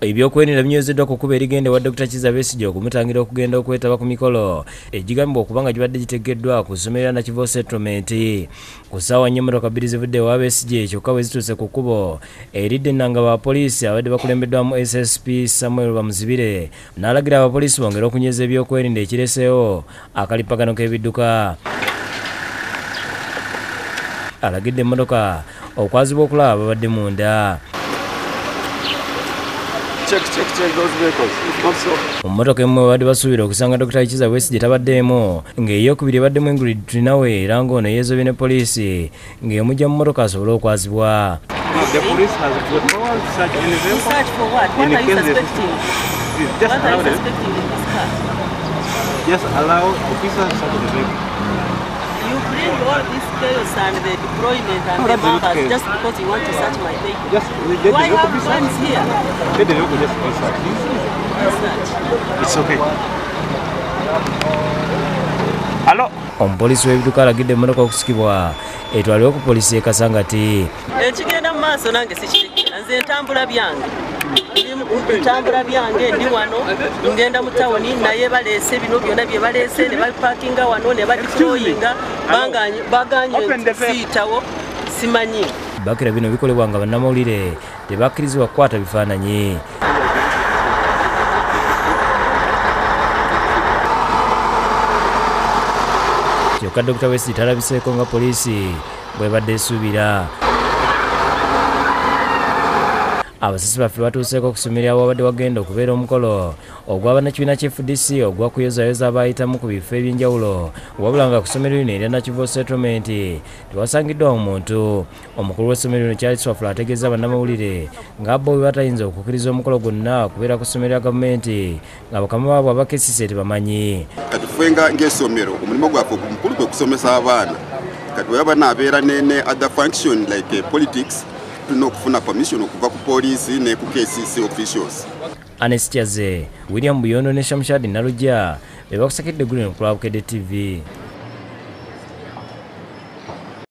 ebyokwenera binyozeddwa ku kuba erigenda ewa dr kiza besigye okumutangira okugenda okwetaba ku mikolo. Egigambibwa okuba nga gibadde gitegeddwa ku ssomero lya nakivo settlement. Ku ssaawa nnyo emmotoka bbiri zivudde ewa besigye kyokka bwe zituuse ku kkubo. Eridde ennanga bapoliisi abadde bakulembeddwamu ssp samuel bamuzibire. N'alagira abapoliisi bongera okunyweza ebyokwerinda ekireseewo akalipagano k'ebidduka. Alagidde emmotoka okwazibwa okulaba ababadde munda mu mmotoka emu babadde basuubira okusanga dr kiza wesi gye tabaddeemu ng'eyokubiri ebaddemu engulid tulinawe era ng'ono yeezobye ne poliisi ng'emujja mu mmotoka asobole okwazibwa? Just allow officers to search the vehicle. You bring all this chaos and the deployment and the chaos. just because you want to search my vehicle. Just let the Why vehicle have searched. here? Let the vehicle just be searched. Search. It's okay. Hello. omupoliisi w'ebidduka alagidde emmotoka okusikibwa etwalibwe ku poliisi ekasangati ekigenda mu maaso nange sikitegera nze ntambula byange Ndi- ntambula byange ndi wano ngenda mu tawuni naye baleese bino byonna bye baleese ne bapakinga wano ne badiployinga baganye siyitawo simanyi. Bakira bino bikolebwa nga bannamawulire tebakkirizibwa kukwata bifaananyi. Kyokka dr west talabiseeko nga poliisi bwebadde esuubira abasasi baffe batuuseeko okusomerera awabadde wagenda okubeera omukolo. Ogw'abannakibiina kya fdc ogwa kuyozayoza abaayitamu ku bifo ebyenjawulo. Wabula nga ku ssomero lino erya nakivo settlement tewasangiddwamu muntu omukulu w'essomero lino charles wafula ategeeza bannamawulire ng'abbo bwe batayinza okukkiriza omukolo gwonna okubeera ku ssomero lya gavumenti nga bakama baabwe abakesise tebamanyi. Kati ffe nga ng'essomero omulimu gwaffe omukulu kwe kusomesa abaana. Kati bwe baba naabeera ne other function like eh, politics tinokufuna pamishoni ne ku kcc officials. Anestyaze william buyondo ne shamshadi nalugya be gulino ku tv